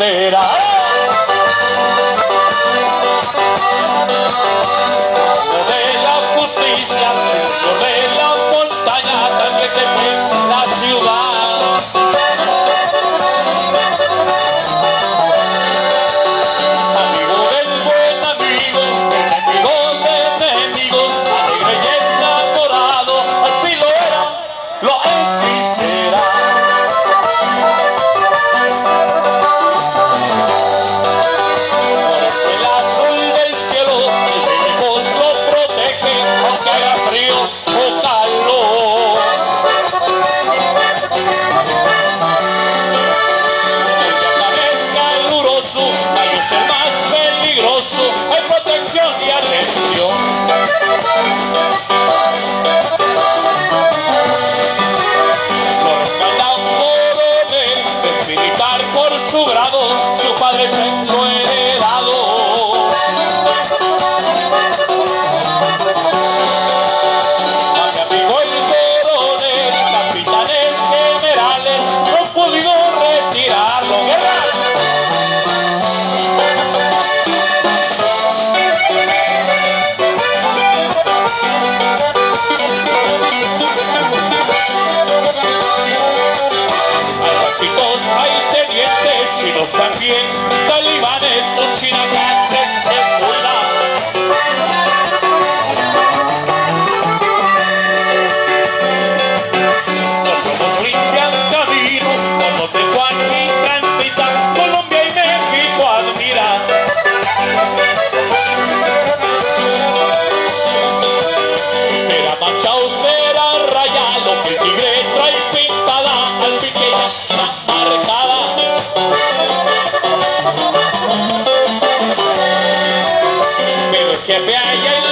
será. Señor de la justicia, Señor de la montaña, también te pido. también talibán. Yeah. me.